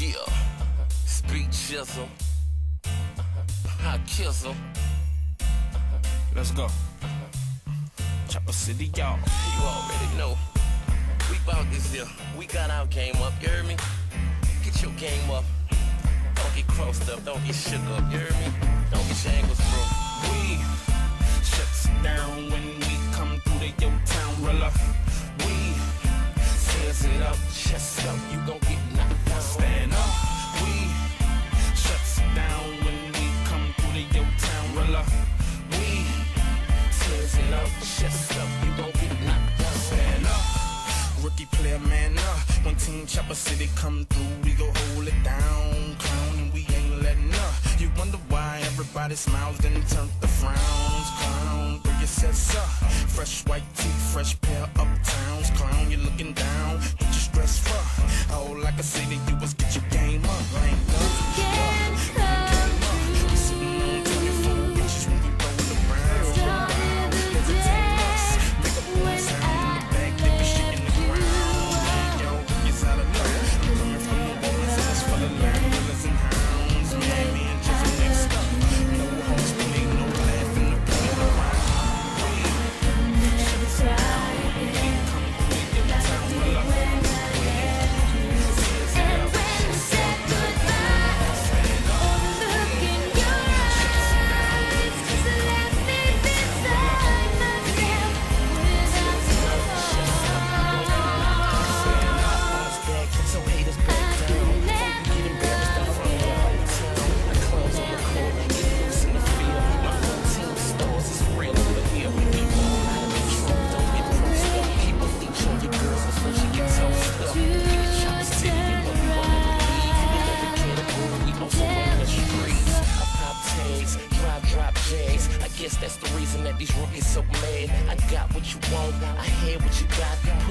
Yeah, speak chisel. I kiss him. Let's go. Chopper City, y'all. You already know. We bout this here. We got our game up, you heard me? Get your game up. Don't get crossed up, don't get shook up, you heard me? Don't get your ankles broke. We shuts down when we come through the yo town ruller. We Tears it up, chest up, you gon' get up, up, you gon' get knocked down. stand up. Rookie player, man up. When Team Chopper City come through, we go hold it down. Clown, and we ain't letting up. You wonder why everybody smiles, then turn the frowns. Clown, where your sets up. Fresh white teeth, fresh pair of uptowns. Clown, you looking down. What you stress for? Oh, like I say to you, These rookies so mad. I got what you want, I had what you got.